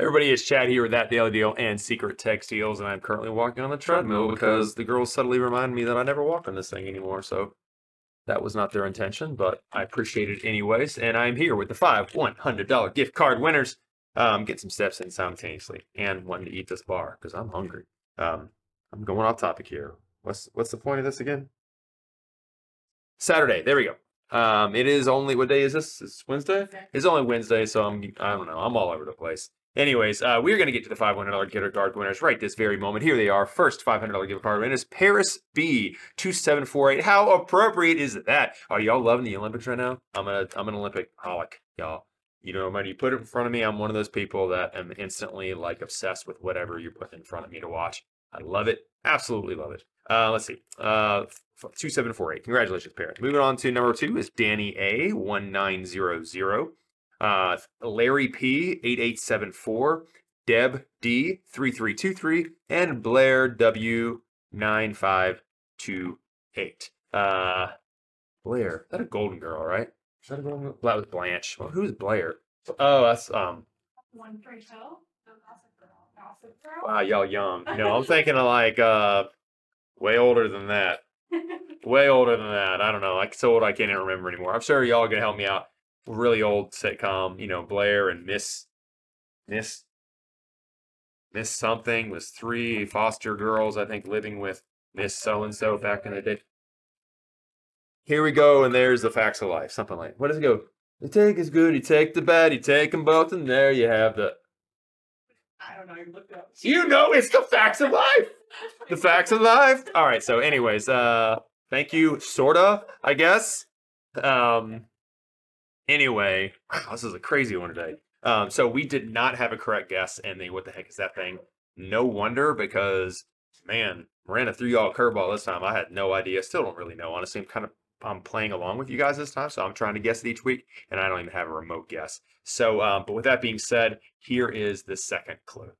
Everybody, it's Chad here with That Daily Deal and Secret Text Deals, and I'm currently walking on the treadmill because the girls subtly remind me that I never walk on this thing anymore, so that was not their intention, but I appreciate it anyways, and I'm here with the five $100 gift card winners. Um, get some steps in simultaneously, and one to eat this bar, because I'm hungry. Um, I'm going off topic here. What's, what's the point of this again? Saturday, there we go. Um, it is only, what day is this? It's Wednesday? It's only Wednesday, so I'm, I don't know, I'm all over the place. Anyways, uh, we're going to get to the $500 gift card winners right this very moment. Here they are. First $500 gift card winners, Paris B, 2748. How appropriate is that? Are y'all loving the Olympics right now? I'm, a, I'm an Olympic holic, y'all. You know, when you put it in front of me, I'm one of those people that am instantly like obsessed with whatever you put in front of me to watch. I love it. Absolutely love it. Uh, let's see. Uh, 2748. Congratulations, Paris. Moving on to number two is Danny A, 1900 uh, Larry P, 8874, Deb D, 3323, and Blair W, 9528. Uh, Blair, that a Golden Girl, right? Is that a Golden Girl? That was Blanche. Well, who's Blair? Oh, that's, um, One for show. No gossip girl. Gossip girl. wow, y'all young. No, I'm thinking of like, uh, way older than that. Way older than that. I don't know. Like so old I can't even remember anymore. I'm sure y'all are gonna help me out. Really old sitcom, you know, Blair and Miss Miss Miss something was three foster girls, I think, living with Miss so and so back in the day. Here we go, and there's the facts of life. Something like what does it go? You take is good, you take the bad, you take them both, and there you have the I don't know. You looked up. you know it's the facts of life. The facts of life. All right. So, anyways, uh, thank you, sorta, I guess. Um, anyway, wow, this is a crazy one today. Um, so we did not have a correct guess, and the what the heck is that thing? No wonder because man, Miranda threw y'all a curveball this time. I had no idea. Still don't really know. Honestly, I'm kind of I'm playing along with you guys this time, so I'm trying to guess it each week, and I don't even have a remote guess. So, um, but with that being said, here is the second clue.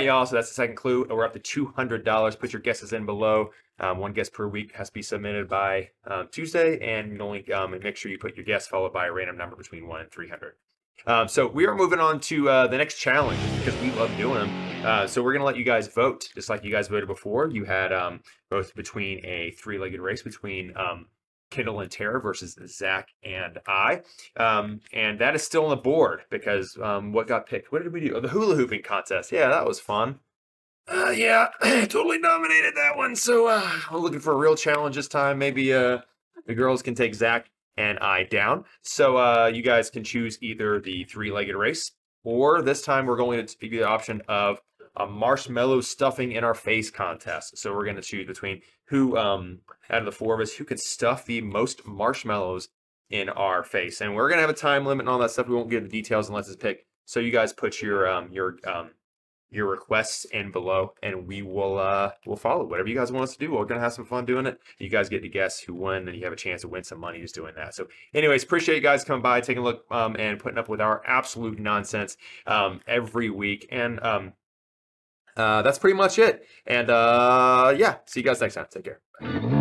Right, y'all. So that's the second clue. We're up to two hundred dollars. Put your guesses in below. Um, one guess per week has to be submitted by um, Tuesday, and only um, make sure you put your guess followed by a random number between one and three hundred. Um, so we are moving on to uh, the next challenge because we love doing them. Uh, so we're gonna let you guys vote, just like you guys voted before. You had um, both between a three-legged race between Kendall and Tara versus Zach and I, um, and that is still on the board because um, what got picked? What did we do? Oh, the hula hooping contest. Yeah, that was fun. Uh, yeah, totally dominated that one. So uh, I'm looking for a real challenge this time. Maybe uh, the girls can take Zach and I down. So uh, you guys can choose either the three-legged race, or this time we're going to give you the option of a marshmallow stuffing in our face contest. So we're going to choose between who, um, out of the four of us, who can stuff the most marshmallows in our face, and we're going to have a time limit and all that stuff. We won't give the details unless it's picked. So you guys put your um, your um, your requests in below and we will uh we'll follow whatever you guys want us to do we're gonna have some fun doing it you guys get to guess who won and you have a chance to win some money just doing that so anyways appreciate you guys coming by taking a look um and putting up with our absolute nonsense um every week and um uh that's pretty much it. And uh yeah see you guys next time. Take care